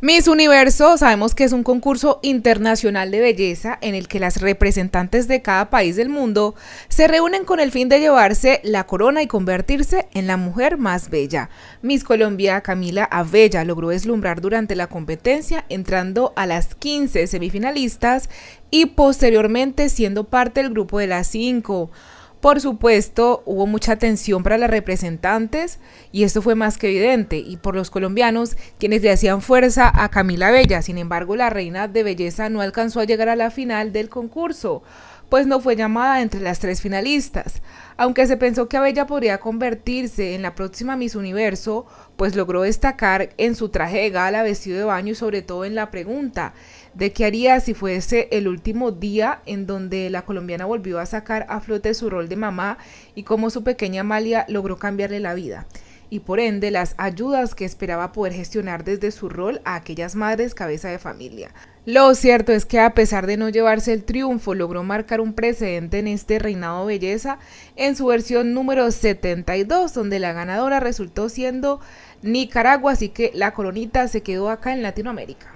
Miss Universo sabemos que es un concurso internacional de belleza en el que las representantes de cada país del mundo se reúnen con el fin de llevarse la corona y convertirse en la mujer más bella. Miss Colombia Camila Abella logró deslumbrar durante la competencia entrando a las 15 semifinalistas y posteriormente siendo parte del grupo de las 5. Por supuesto, hubo mucha tensión para las representantes y esto fue más que evidente, y por los colombianos, quienes le hacían fuerza a Camila Bella. Sin embargo, la reina de belleza no alcanzó a llegar a la final del concurso, pues no fue llamada entre las tres finalistas. Aunque se pensó que Abella podría convertirse en la próxima Miss Universo, pues logró destacar en su traje de gala, vestido de baño y sobre todo en la pregunta de qué haría si fuese el último día en donde la colombiana volvió a sacar a flote su rol de mamá y cómo su pequeña Amalia logró cambiarle la vida y por ende las ayudas que esperaba poder gestionar desde su rol a aquellas madres cabeza de familia. Lo cierto es que a pesar de no llevarse el triunfo, logró marcar un precedente en este reinado belleza en su versión número 72, donde la ganadora resultó siendo Nicaragua, así que la coronita se quedó acá en Latinoamérica.